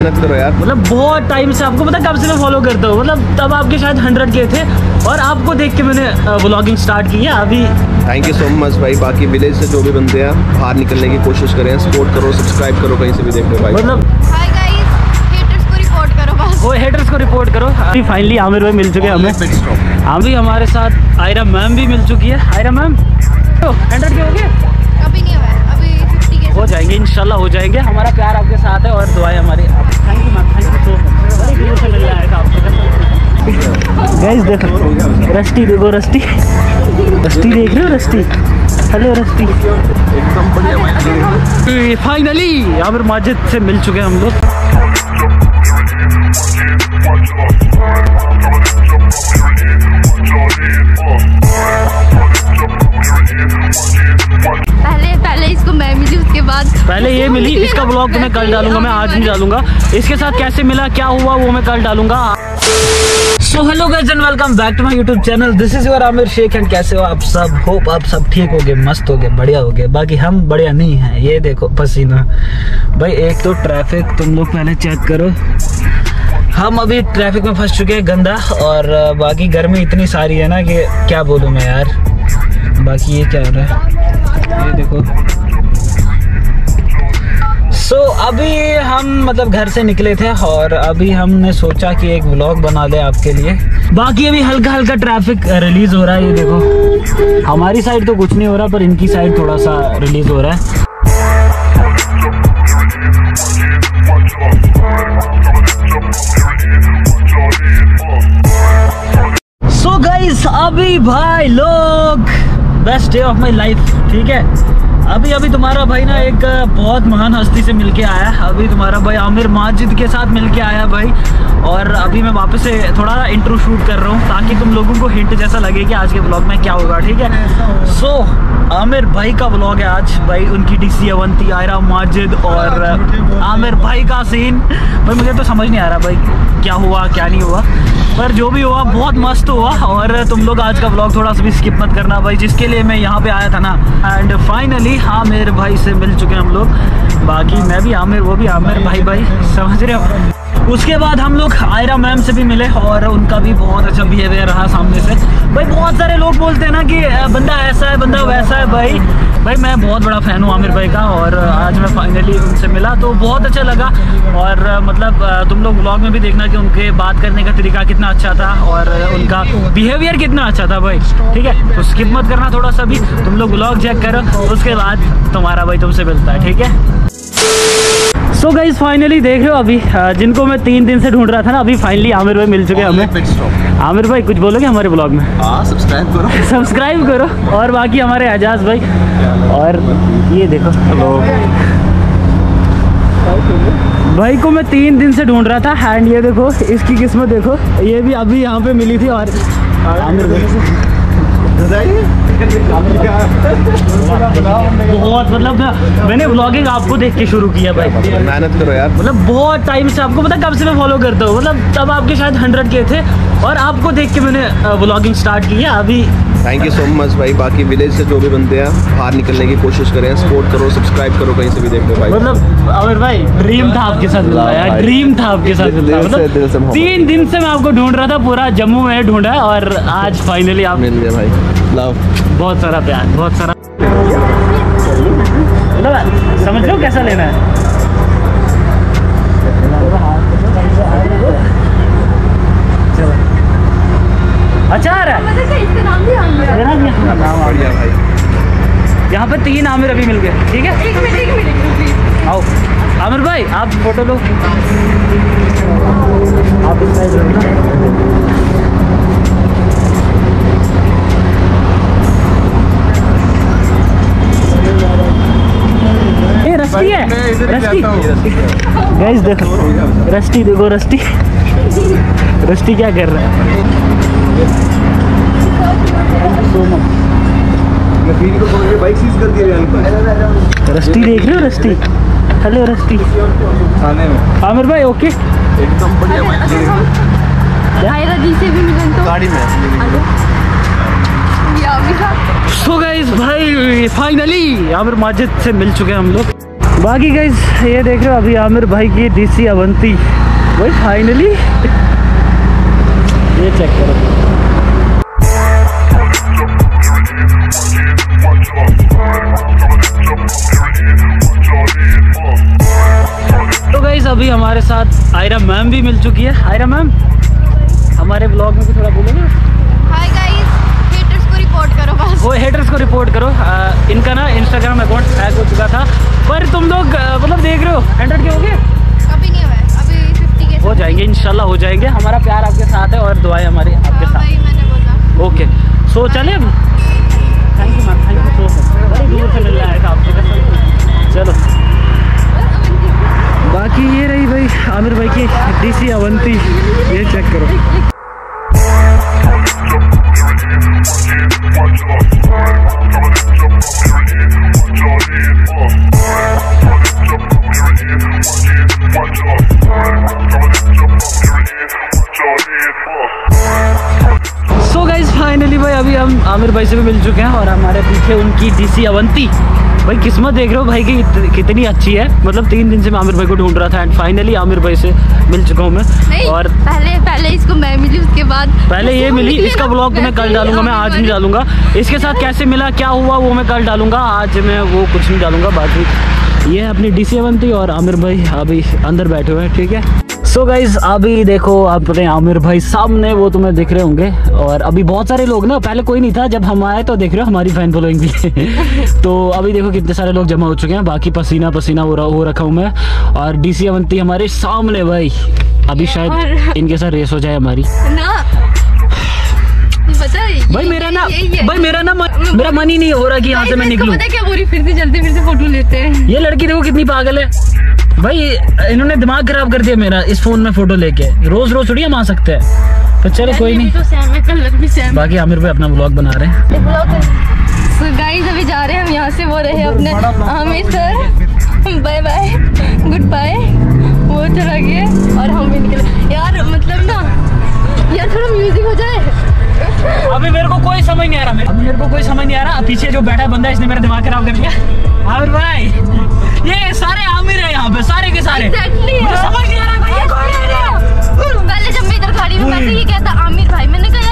मेहनत करो यार। मतलब बहुत टाइम से आपको पता कब से मैं फॉलो करता हूँ। मतलब तब आपके शायद हंड्रेड के थे और आपको देख के मैंने ब्लॉगिंग स्टार्ट की है। अभी थैंक यू सो मच भाई। बाकी विलेज से जो भी बंदे हैं बाहर निकलने की कोशिश करें। सपोर्ट करो सब्सक्राइब करो कहीं से भी देख रहे भाई। मतलब हाय गाइस हेटर्स को रिपोर्ट करो वो हेटर्स को रिपोर्ट करो। अभी फाइनली आमिर भाई मिल चुके हैं हमें। अभी हमारे साथ आयरा मैम भी मिल चुकी है। आयरा मैम हंड्रेड के हो गए? हो जाएँगे, इंशाल्लाह हो जाएँगे। हमारा प्यार आपके साथ है और दुआएँ हमारी thank you ma'am thank you so much बड़ी दूर से मिल रहा आपको गाइस देखो रस्टी देखो रस्टी रस्टी देख रहे हो Rusty hello Rusty finally Aamir Majid से मिल चुके हैं हम लोग। इसका ब्लॉग तो मैं कल डालूँगा मैं आज नहीं डालूँगा। इसके साथ कैसे मिला क्या हुआ वो मैं कल डालूँगा। So hello guys and welcome back to my YouTube channel this is your Aamir Shaikh and कैसे हो आप सब? होप आप सब ठीक हो गए मस्त हो गए बढ़िया हो गए बाकी हम बढ़िया नहीं हैं ये देखो पसीना। भाई एक तो ट्रैफ़िक तुम लोग पहले चेक करो। हम अभी ट्रैफ़िक में फंस चुके हैं गंदा। और बाकी गर्मी इतनी सारी है ना कि क्या बोलूँ मैं यार। बाकी ये क्या हो रहा है? ये देखो। सो so, अभी हम मतलब घर से निकले थे और अभी हमने सोचा कि एक व्लॉग बना दे आपके लिए। बाकी अभी हल्का हल्का ट्रैफ़िक रिलीज़ हो रहा है ये देखो। हमारी साइड तो कुछ नहीं हो रहा पर इनकी साइड थोड़ा सा रिलीज़ हो रहा है। सो so गाइस अभी भाई लोग best day of my life ठीक है? अभी अभी तुम्हारा भाई ना एक बहुत महान हस्ती से मिलके आया। है अभी तुम्हारा भाई आमिर माजिद के साथ मिलके आया भाई। और अभी मैं वापस से थोड़ा इंट्रो शूट कर रहा हूँ ताकि तुम लोगों को हिंट जैसा लगे कि आज के ब्लॉग में क्या होगा ठीक है? सो so, आमिर भाई का ब्लॉग है आज। भाई उनकी डीसी अवंती आयरा माजिद और आमिर भाई का सीन भाई मुझे तो समझ नहीं आ रहा भाई क्या हुआ क्या नहीं हुआ। पर जो भी हुआ, बहुत मस्त हुआ। और तुम लोग आज का ब्लॉग थोड़ा सा भी स्किप मत करना भाई। जिसके लिए मैं यहाँ पे आया था ना। एंड फाइनली हाँ मेरे भाई से मिल चुके हैं हम लोग। बाकी मैं भी आमिर, वो भी आमिर भाई भाई। समझ रहे हो? उसके बाद हम लोग आयरा मैम से भी मिले और उनका भी बहुत अच्छा बिहेवियर रहा सामने से। भाई, बहुत सारे लोग बोलते हैं ना कि बंदा ऐसा है, बंदा वैसा है भाई। भाई मैं बहुत बड़ा फ़ैन हूँ आमिर भाई का और आज मैं फाइनली उनसे मिला तो बहुत अच्छा लगा। और मतलब तुम लोग ब्लॉग में भी देखना कि उनके बात करने का तरीका कितना अच्छा था और उनका बिहेवियर कितना अच्छा था भाई ठीक है? तो स्किप मत करना थोड़ा सा भी तुम लोग ब्लॉग चेक करो उसके बाद तुम्हारा भाई तुमसे मिलता है ठीक है? सो गाइज़ फाइनली देख रहे हो अभी जिनको मैं तीन दिन से ढूंढ रहा था ना अभी फाइनली आमिर भाई मिल चुके हैं हमें। आमिर भाई कुछ बोलोगे हमारे ब्लॉग में? हाँ सब्सक्राइब करो। सब्सक्राइब करो और बाकी हमारे एजाज भाई। और ये देखो। हेलो भाई को मैं तीन दिन से ढूंढ रहा था एंड ये देखो इसकी किस्मत देखो। ये भी अभी यहाँ पे मिली थी और बहुत मतलब मैंने ब्लॉगिंग आपको देख के शुरू किया भाई। मेहनत करो यार। मतलब बहुत टाइम से आपको पता कब से मैं फॉलो करता हूँ। मतलब तब आपके शायद हंड्रेड के थे और आपको देख के मैंने ब्लॉगिंग स्टार्ट की है। अभी थैंक यू सो मच भाई। बाकी विलेज से जो भी बंदे हैं बाहर निकलने की कोशिश करें। सपोर्ट करो सब्सक्राइब करो कहीं से भी देख रहे हो भाई। मतलब अमिर भाई ड्रीम था आपके साथ मिलना यार। ड्रीम था आपके साथ से मतलब तीन दिन से मैं आपको ढूंढ रहा था पूरा जम्मू में ढूंढा और आज फाइनली आप मिल गया भाई। लव बहुत सारा प्यार बहुत सारा मतलब समझ लो कैसा लेना है चलो अचार है। इसका नाम भी आमिर मेरा भी अपना नाम आ बढ़िया भाई। यहाँ पे तीन आमिर अभी मिल गए ठीक है? एक मिनट एक मिनट आओ। आमिर भाई आप फ़ोटो लो। आप इस साइड रस्टी है। रस्टी गाइस देखो। रस्टी देखो रस्टी रस्टी क्या कर रहा है? सो मच बाइक सीज कर दिया रस्टी देख रहे हो रस्टी हेलो में। आमिर भाई ओके एकदम बढ़िया भाई। से भी मिलन तो। गाड़ी में। सो गाइस भाई फाइनली आमिर माजिद से मिल चुके हैं हम लोग। बाकी गाइज़ ये देख रहे हो अभी आमिर भाई की डीसी अवंती वही फाइनली ये चेक करो। तो गाइज़ अभी हमारे साथ आयरा मैम भी मिल चुकी है। आयरा मैम हमारे ब्लॉग में भी थोड़ा बोलो ना हाय गाइस हेटर्स को रिपोर्ट करो बस। वो हेटर्स को रिपोर्ट करो। आ, इनका ना इंस्टाग्राम अकाउंट हैक हो चुका था। पर तुम लोग मतलब देख रहे हो हंड्रेड के हो गए? अभी नहीं हुआ अभी 50 के। हो जाएँगे इंशाल्लाह हो जाएँगे। हमारा प्यार आपके साथ है और दुआएँ हमारी आपके हाँ, साथ। मैंने बोला। ओके सो चले अब। Thank you ma'am thank you so much बड़ी दूर से मिलने आया था आपसे चलो बाकी ये रही भाई आमिर भाई की डीसी अवंती ये चेक करो। सो आमिर भाई से भी मिल चुके हैं और हमारे पीछे उनकी डीसी अवंती। भाई किस्मत देख रहे हो भाई की कितनी अच्छी है। मतलब तीन दिन से मैं आमिर भाई को ढूंढ रहा था एंड फाइनली आमिर भाई से मिल चुका हूँ मैं। और पहले पहले इसको मैं मिली उसके बाद पहले ये मिली इसका ब्लॉग तो मैं कल डालूँगा मैं आज नहीं डालूँगा। इसके साथ कैसे मिला क्या हुआ वो मैं कल डालूँगा। आज मैं वो कुछ नहीं डालूँगा बाकी ये है अपनी डीसी अवंती और आमिर भाई अभी अंदर बैठे हुए हैं ठीक है? सो गाइज़ अभी देखो अपने आमिर भाई सामने वो तुम्हें दिख रहे होंगे। और अभी बहुत सारे लोग ना पहले कोई नहीं था जब हम आए तो देख रहे हो हमारी फ़ैन फॉलोइंग भी तो अभी देखो कितने सारे लोग जमा हो चुके हैं बाकी पसीना पसीना हो रहा हो रखा हूँ मैं। और डीसी अवंती हमारे सामने भाई। अभी शायद इनके साथ रेस हो जाए हमारी। ना। भाई मेरा ना भाई मेरा ना मन, मेरा मन ही नहीं हो रहा कि यहाँ से मैं निकलूं। पता है क्या बोरी फिर से चलते फिर से फ़ोटो लेते हैं। ये लड़की देखो कितनी पागल है। भाई इन्होंने दिमाग खराब कर दिया मेरा इस फ़ोन में फ़ोटो लेके। रोज रोज थोड़ी हम आ सकते हैं। तो चलो कोई नहीं। तो सैम है कलर भी सैम बाकी आमिर भाई अपना ब्लॉग बना रहे हैं। सो गाइस अभी जा रहे हैं हम यहाँ से वो रहे अपने Aamir sir. Bye bye goodbye वो चला गया। और हम भी निकले। यार मतलब ना यार थोड़ा म्यूज़िक हो जाए। अभी मेरे को कोई समझ नहीं आ रहा मेरे अभी मेरे को कोई समझ नहीं आ रहा। पीछे जो बैठा है बंदा इसने मेरा दिमाग खराब कर दिया। आमिर भाई ये सारे आमिर है यहाँ पे सारे के सारे। Exactly समझ नहीं आ रहा पहले जब मैं इधर खड़ी हूँ वैसे ये कहता आमिर भाई मैंने कहा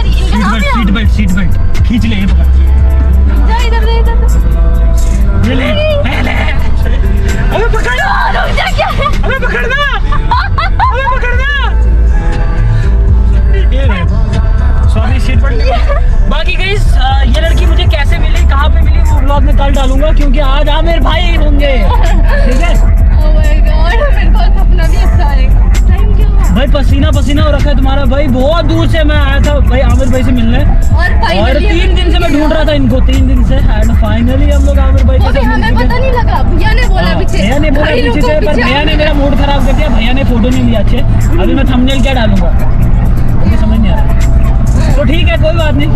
आमिर भाई होंगे। ठीक है? Oh अच्छा भाई पसीना पसीना हो रखा है तुम्हारा। भाई बहुत दूर से मैं आया था भाई आमिर भाई से मिलने। और और तीन दिन से मैं ढूंढ रहा था इनको तीन दिन से। एंड फाइनली हम लोग आमिर भाई के हमें पता नहीं लगा। भैया ने बोला हाँ, पीछे। भैया ने बोला पीछे से पर भैया ने मेरा मूड खराब कर दिया। भैया ने फ़ोटो नहीं लिया अच्छे। अभी मैं थंबनेल क्या डालूँगा? मुझे समझ नहीं आ रहा। तो ठीक है कोई बात नहीं।